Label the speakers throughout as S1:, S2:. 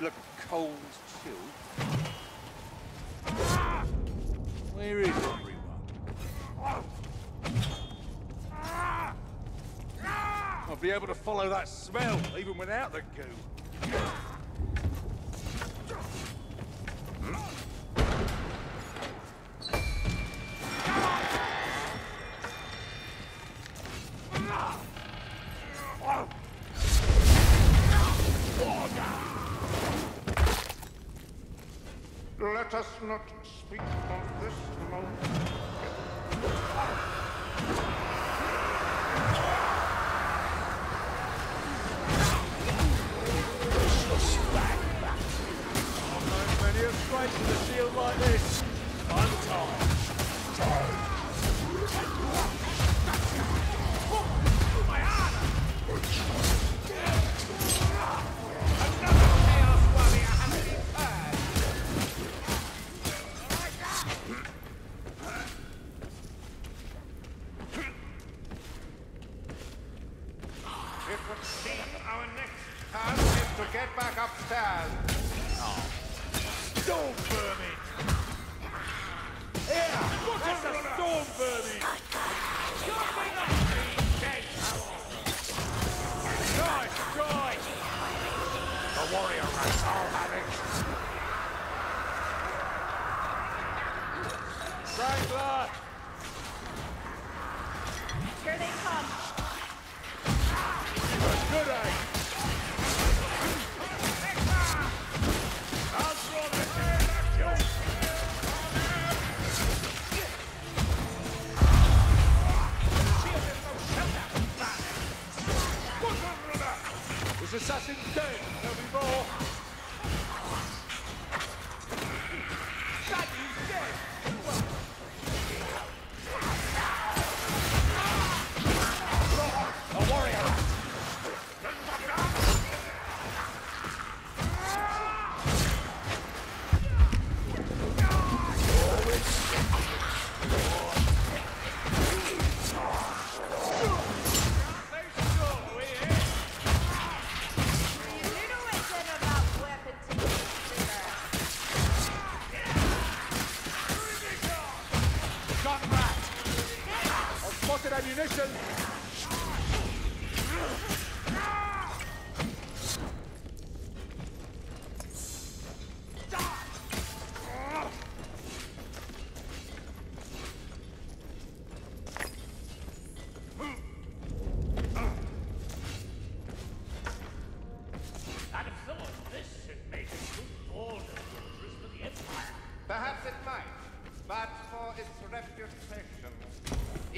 S1: feel a cold chill? Where is everyone? I'll be able to follow that smell, even without the goo.
S2: Let us not speak of this moment.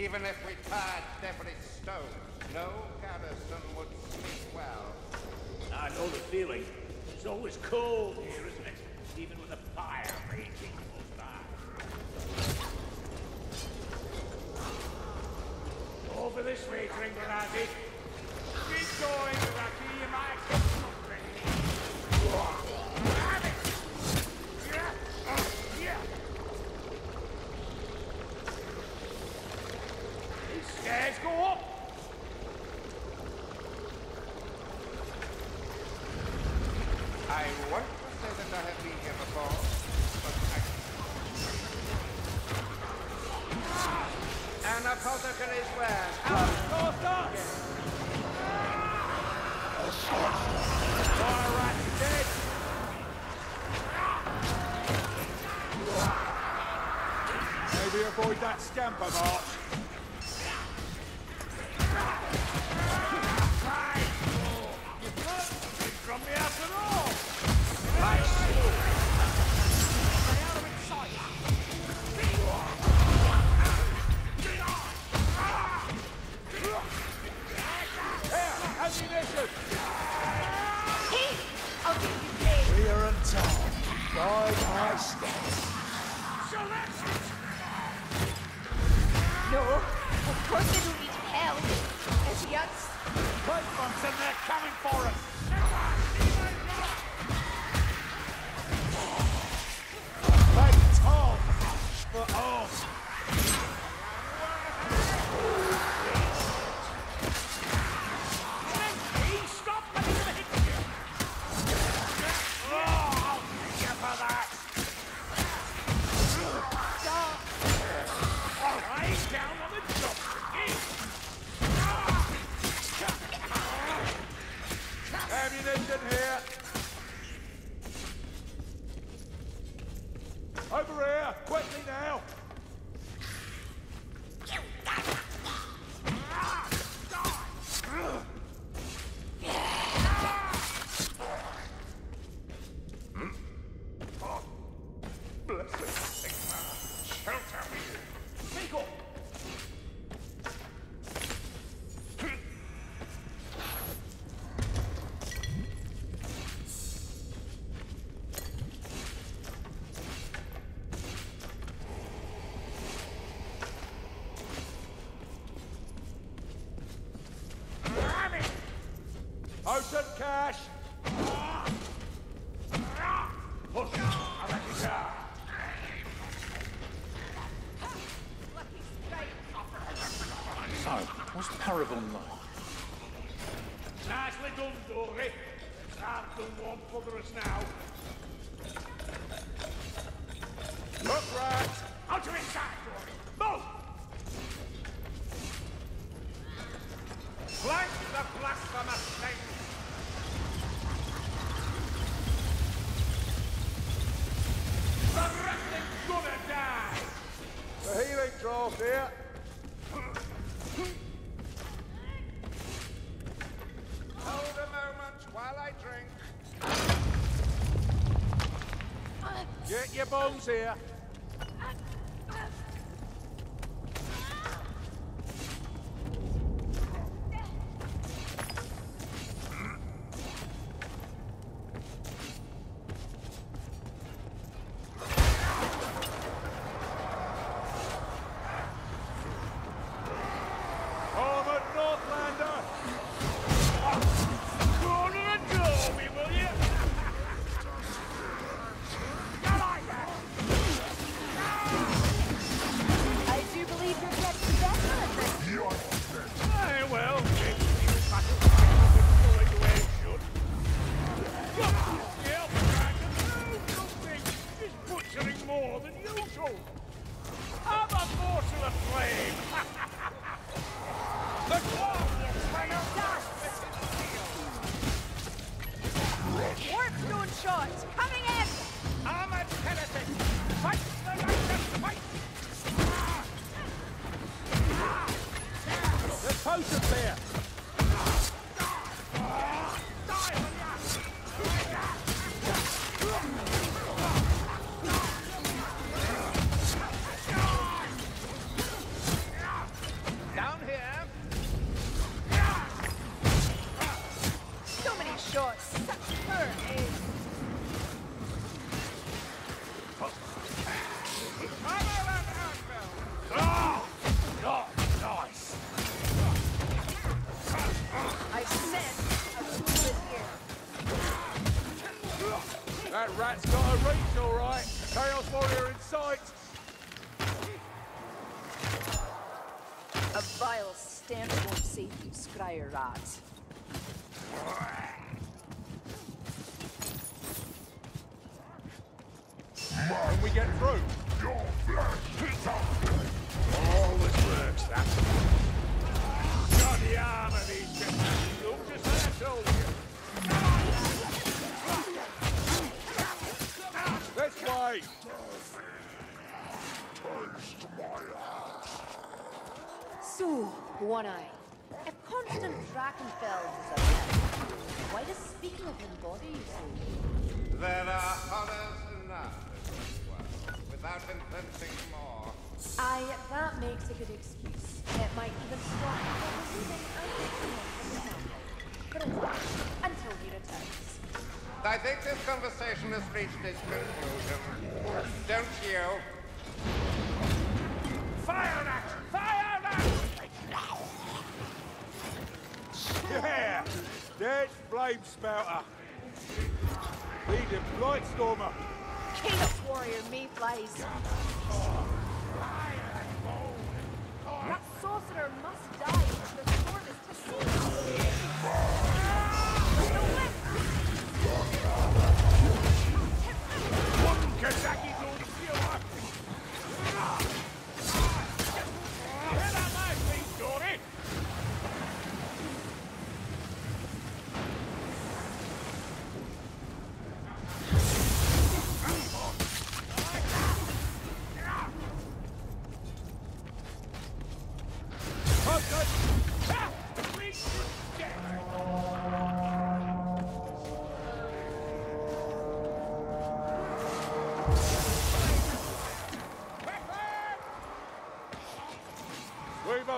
S2: Even if we tied every stone, no garrison would sleep well.
S3: I know the feeling. It's always cold here, isn't it? Even with a fire raging close by. Over this way, Tringalati. Keep going,
S2: I... An apothecary swears. Out!
S1: Fire rat dead. Maybe avoid that scamper march. My steps.
S3: So that's it!
S4: No, of course they don't need help. Idiots.
S1: Wait, Bunsen, they're coming for us!
S5: What's Parabon like?
S3: Nicely done, Dory. I've done one for us now.
S1: Look, rat!
S3: Out of inside, Dory. Move! Flank the blasphemous thing!
S1: Bombs here. Can we get through?
S3: All this works, that's Bloody armor these guys. Look just like I told you.
S1: This way.
S4: So, One Eye, if Constant Drachenfels is a myth, why does speaking of him bother you so?
S2: There are horrors enough in this world without inventing more.
S4: Aye, that makes a good excuse. It might even stop you from receiving anything from the temple. For a while, until he returns.
S2: I think this conversation has reached its conclusion. Don't you?
S3: Fire that! Fire that!
S1: Yeah. Dead flame spouter. Leading Blightstormer.
S4: Chaos Warrior Mayflies. That sorcerer must die if the storm is to cease.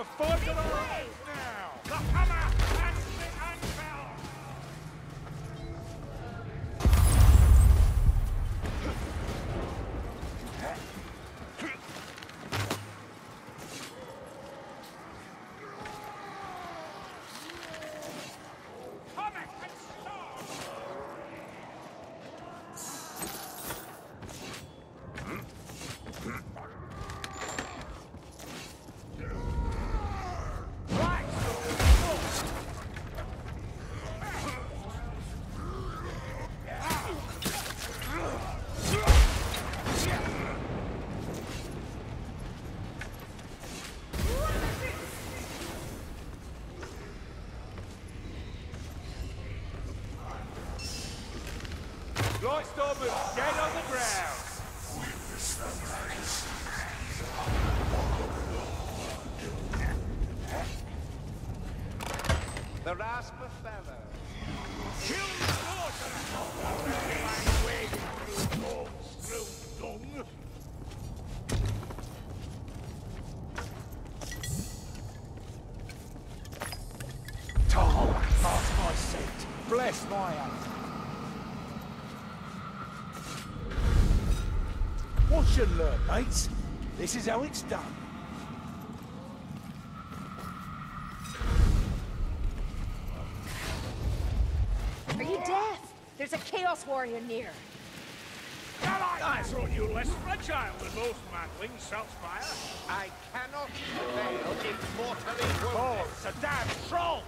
S1: We've
S3: Right starboard, dead on the ground.
S2: The Rasper fellow.
S3: Kill
S1: This is how it's done.
S4: Are you deaf? There's a Chaos Warrior near.
S3: I thought you were less fragile than most manlings, Saltzpyre.
S2: I cannot prevail if mortally
S3: Oh, it's a damn troll!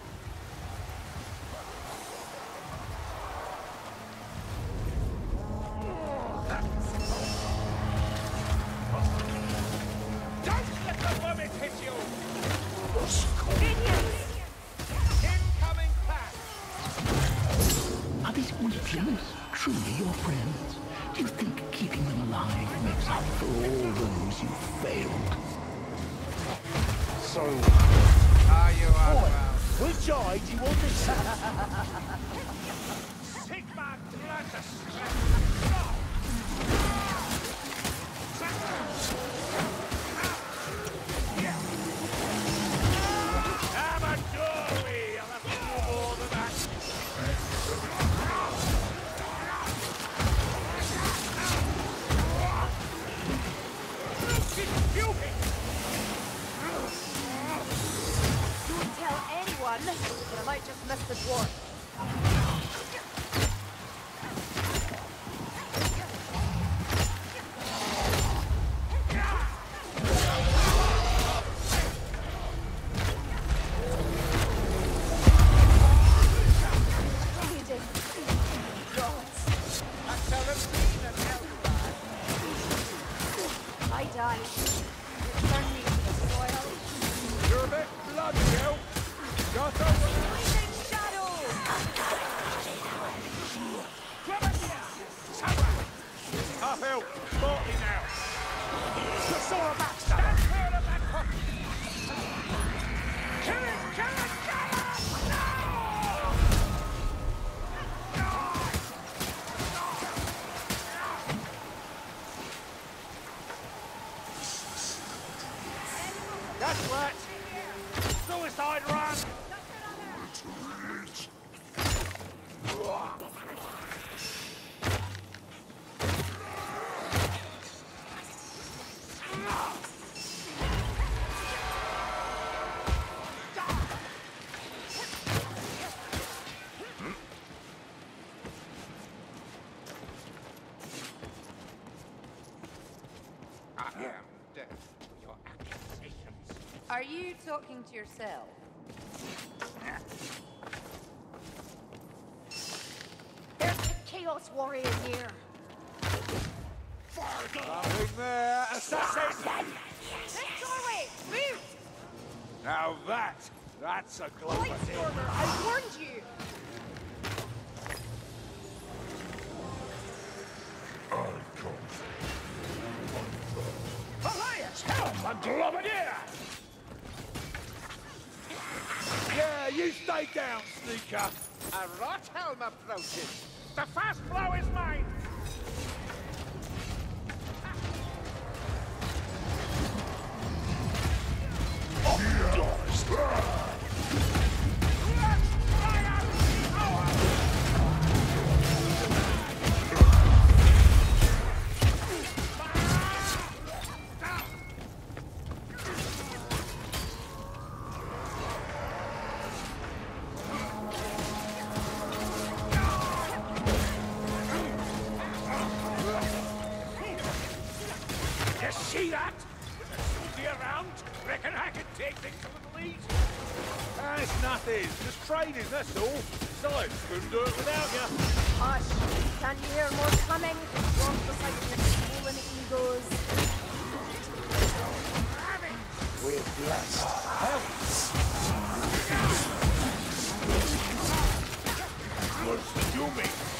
S2: Am deaf to your accusations.
S4: Are you talking to yourself? There's a Chaos Warrior here.
S1: Nothing there, assassin!
S4: This doorway! Move!
S1: Now that, that's a clever
S4: Light. Stormer, I warned you!
S1: Yeah, you stay down, sneaker.
S2: A Rothelm approaches.
S3: The fast blow is mine! What's the dooming? So,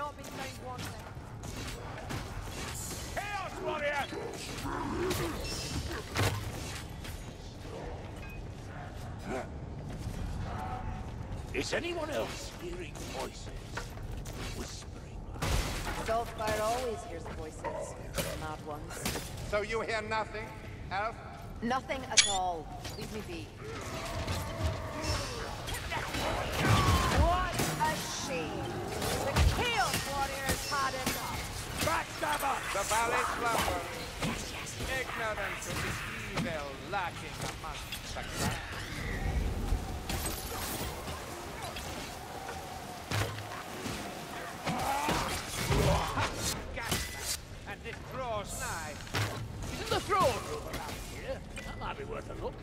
S4: We should not be found wanting.
S3: Chaos Warrior! Is anyone else hearing voices? Whispering.
S4: Saltzpyre always hears voices. The mad ones.
S2: So you hear nothing, Elf?
S4: Nothing at all. Leave me be. The
S2: valley slumbers. Ignorant of the evil lurking amongst the.
S3: Gas and it draws nigh. Isn't the throne room around here? That might be worth a look.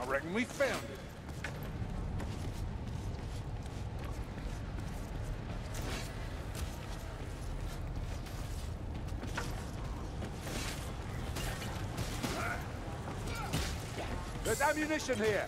S1: I reckon we found it. There's ammunition here.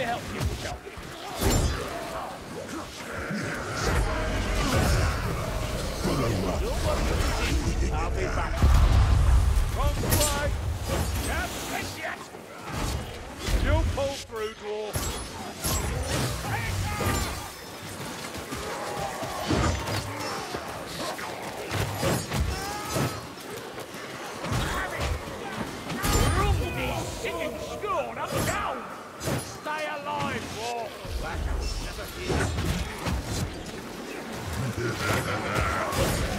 S3: me help you, shall? I'll be back.
S1: Wrong flag!
S3: Yes, yes, yes!
S1: You pull through, dwarf!
S2: Ha ha ha
S4: ha!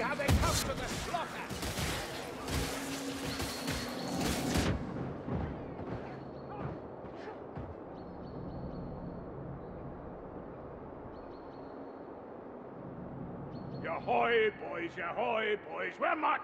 S4: how they come to the slaughter!
S3: Ahoy, boys, ahoy, boys, we're not